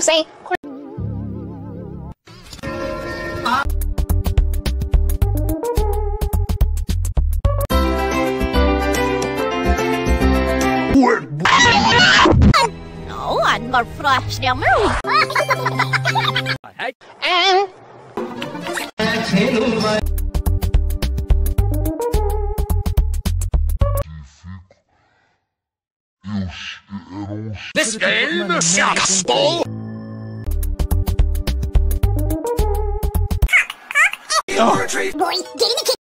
You say, No, còn flash down memory. and This game sucks, ball. Boy, get in the kitchen.